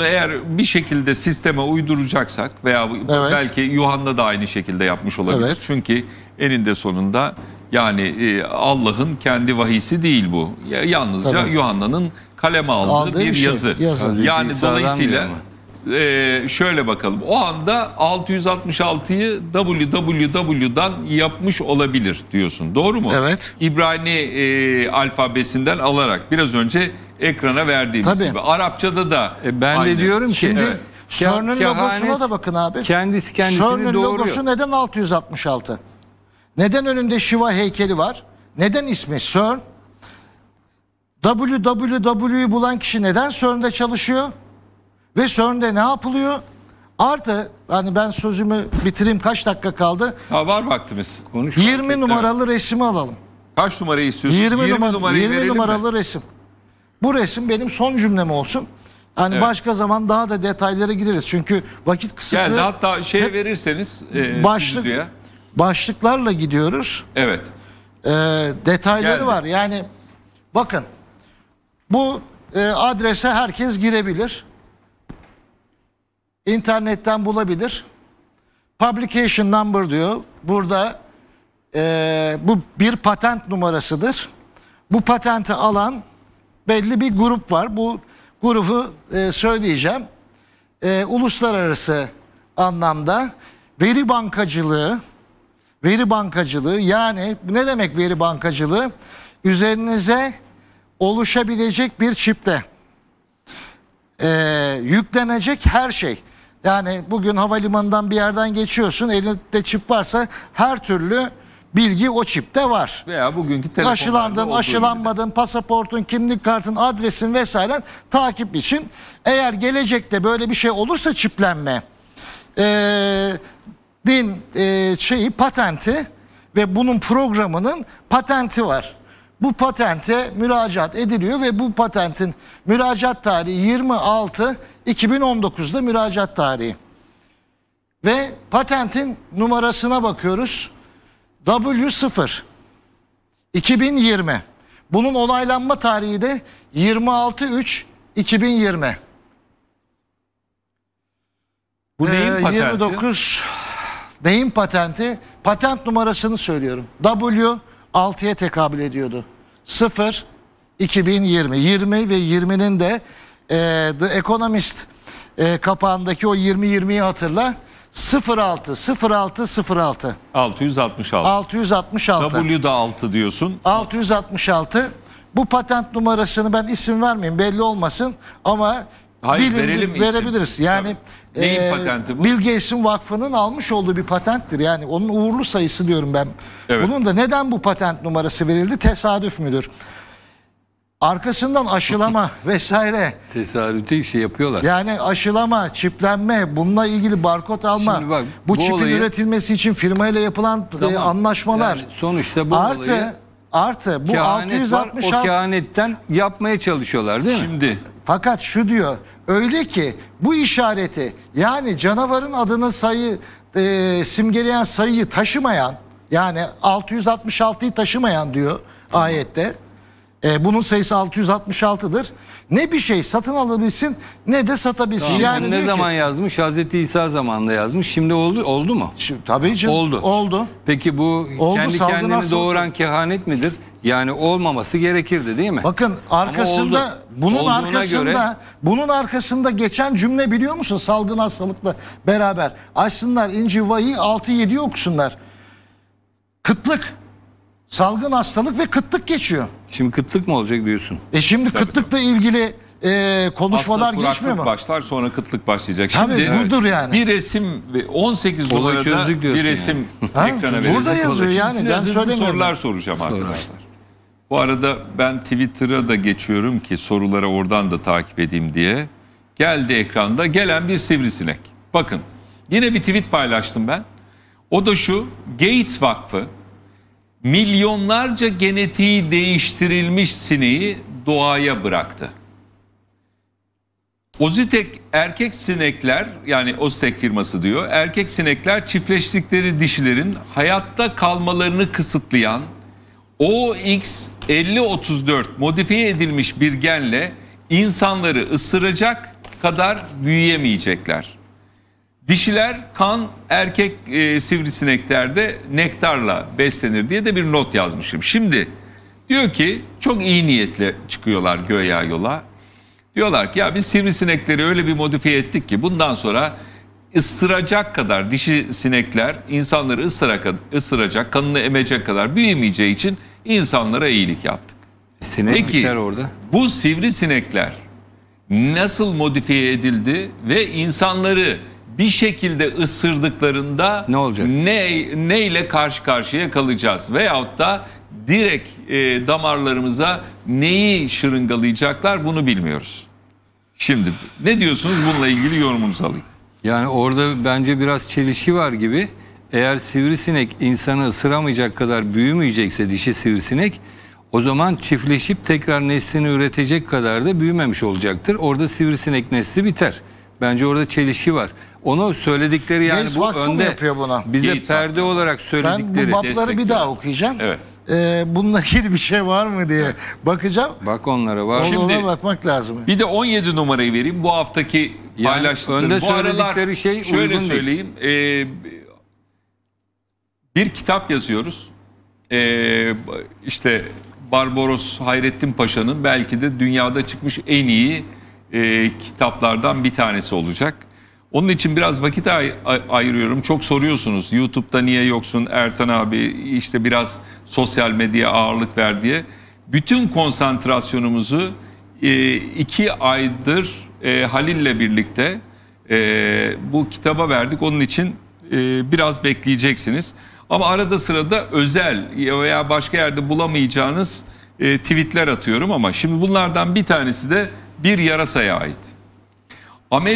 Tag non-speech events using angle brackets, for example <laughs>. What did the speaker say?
Eğer bir şekilde sisteme uyduracaksak veya Evet. belki Yuhanna da aynı şekilde yapmış olabilir. Evet. Çünkü eninde sonunda yani e, Allah'ın kendi vahisi değil bu. Ya- Yalnızca. Yuhanna'nın kaleme aldığı Aldığı bir bir şey, yazı. yazı. Yani dolayısıyla diyor e, şöyle bakalım. O anda 666'yı www'dan yapmış olabilir diyorsun. Doğru mu? Evet. İbrani e, alfabesinden alarak biraz önce ekrana verdiğimiz Tabii. gibi. Arapçada da E ben aynı. de diyorum ki Şimdi Evet. Kah- logosuna da bakın abi. kendisi kendisini CERN'ün doğuruyor. logosu neden 666? Neden önünde Shiva heykeli var? Neden ismi CERN? www'yu bulan kişi neden CERN'de çalışıyor? Ve CERN'de ne yapılıyor? Artı hani ben sözümü bitireyim kaç dakika kaldı? Ha, var vaktimiz. Konuş. 20 numaralı resmi alalım. Kaç numarayı istiyorsun? 20, numara, numarayı 20 verelim mi? numaralı resim. Bu resim benim son cümlem olsun. Hani Evet. başka zaman daha da detaylara gireriz. Çünkü vakit kısıtlı. Geldi hatta şey verirseniz e, başlık stüdyoya. başlıklarla gidiyoruz. Evet. Ee, detayları Geldi. var. Yani bakın bu e, adrese herkes girebilir. İnternetten bulabilir. Publication number diyor. Burada e, bu bir patent numarasıdır. Bu patenti alan belli bir grup var. Bu grubu e, söyleyeceğim. E, uluslararası anlamda veri bankacılığı veri bankacılığı yani ne demek veri bankacılığı? Üzerinize oluşabilecek bir çipte e, yüklenecek her şey. Yani bugün havalimanından bir yerden geçiyorsun elinde çip varsa her türlü bilgi o çipte var. Veya bugünkü telefonlarda Aşılandın, olduğu gibi. aşılanmadın, pasaportun, kimlik kartın, adresin vesaire takip için. Eğer gelecekte böyle bir şey olursa çiplenme, e, din e, şeyi patenti ve bunun programının patenti var. Bu patente müracaat ediliyor ve bu patentin müracaat tarihi 26 2019'da müracaat tarihi. Ve patentin numarasına bakıyoruz. W0 2020. Bunun onaylanma tarihi de 26 2020. Bu neyin Ee, patenti? 29 neyin patenti? Patent numarasını söylüyorum. W 6'ya tekabül ediyordu. 0 2020. 20 ve 20'nin de e, The Economist e, kapağındaki o 20-20'yi hatırla. 06 06 06 666. 666. W'da 6 diyorsun. 666. Bu patent numarasını ben isim vermeyeyim belli olmasın ama Hayır, bilin- verelim mi isim? verebiliriz. Yani Tabii. Neyin patenti bu? Bill Gates'in vakfının almış olduğu bir patenttir. Yani onun uğurlu sayısı diyorum ben. Evet. Bunun da neden bu patent numarası verildi? Tesadüf müdür? Arkasından aşılama <laughs> vesaire. Tesadüfi şey yapıyorlar. Yani aşılama, çiplenme, bununla ilgili barkod alma, Şimdi bak, bu, bu çipin olayı- üretilmesi için firmayla yapılan e, Tamam. anlaşmalar. Yani sonuçta bu artı olayı artı bu kehanet var. 666 O kehanetten yapmaya çalışıyorlar değil mi? Şimdi Fakat şu diyor öyle ki bu işareti yani canavarın adını sayı e, simgeleyen sayıyı taşımayan yani 666'yı taşımayan diyor ayette. E, bunun sayısı 666'dır. Ne bir şey satın alabilsin ne de satabilsin. Şimdi yani ne diyor ki- zaman yazmış? Hazreti İsa zamanında yazmış. Şimdi oldu oldu mu? Şimdi, tabii canım, Oldu. Oldu. Peki bu Oldu, kendi kendini doğuran kehanet midir? Yani olmaması gerekirdi değil mi? Bakın arkasında oldu. bunun arkasında göre- bunun arkasında geçen cümle biliyor musun? Salgın hastalıkla beraber açsınlar İncil Vahiy 6-7'yi okusunlar. Kıtlık. Salgın hastalık ve kıtlık geçiyor. Şimdi kıtlık mı olacak diyorsun? E şimdi kıtlıkla ilgili e, konuşmalar aslında geçmiyor mu? başlar sonra kıtlık başlayacak. Tabii, Şimdi budur yani. bir resim ve 18 Olayı dolara bir resim Ha, ekrana burada verecek yazıyor yani, ben söylemiyorum. sorular soracağım arkadaşlar. Bu arada ben Twitter'a da geçiyorum ki soruları oradan da takip edeyim diye. Geldi ekranda gelen bir sivrisinek. Bakın yine bir tweet paylaştım ben. O da şu Gates Vakfı milyonlarca genetiği değiştirilmiş sineği doğaya bıraktı. Ozitek erkek sinekler yani Oztek firması diyor erkek sinekler çiftleştikleri dişilerin hayatta kalmalarını kısıtlayan OX5034 modifiye edilmiş bir genle insanları ısıracak kadar büyüyemeyecekler. Dişiler kan, erkek e, sivrisineklerde nektarla beslenir diye de bir not yazmışım. Şimdi diyor ki çok iyi niyetle çıkıyorlar göya yola. Diyorlar ki ya biz sivrisinekleri öyle bir modifiye ettik ki bundan sonra ısıracak kadar dişi sinekler insanları ısırak, ısıracak, kanını emecek kadar büyümeyeceği için insanlara iyilik yaptık. Sinek Peki orada. bu sivrisinekler nasıl modifiye edildi ve insanları bir şekilde ısırdıklarında Ne olacak? Ne, neyle karşı karşıya kalacağız? Veyahut da direkt e, damarlarımıza neyi şırıngalayacaklar bunu bilmiyoruz. Şimdi ne diyorsunuz bununla ilgili yorumunuzu alayım. Yani orada bence biraz çelişki var gibi. Eğer sivrisinek insanı ısıramayacak kadar büyümeyecekse dişi sivrisinek o zaman çiftleşip tekrar neslini üretecek kadar da büyümemiş olacaktır. Orada sivrisinek nesli biter. Bence orada çelişki var. Onu söyledikleri yani Gates bu Vakfı mı önde yapıyor bunu? bize Gates perde Vakfı. olarak Ben söyledikleri. bu mapları bir destekliyor. daha okuyacağım. Evet. Ee, bununla ilgili bir şey var mı diye bakacağım. Bak onlara var. Şimdi- Ona bakmak lazım. Bir de 17 numarayı vereyim. Bu haftaki Yani paylaştıkları. önde bu aralar söyledikleri şey şöyle uygun değil. söyleyeyim. e, bir kitap yazıyoruz. E, işte Barbaros Hayrettin Paşa'nın belki de dünyada çıkmış en iyi e, kitaplardan bir tanesi olacak. Onun için biraz vakit ay- ayırıyorum. Çok soruyorsunuz YouTube'da niye yoksun Ertan abi işte biraz sosyal medyaya ağırlık ver diye. Bütün konsantrasyonumuzu e, iki aydır e, Halil'le birlikte e, bu kitaba verdik. Onun için e, biraz bekleyeceksiniz. Ama arada sırada özel veya başka yerde bulamayacağınız e, tweetler atıyorum ama şimdi bunlardan bir tanesi de bir yarasaya ait. Amerika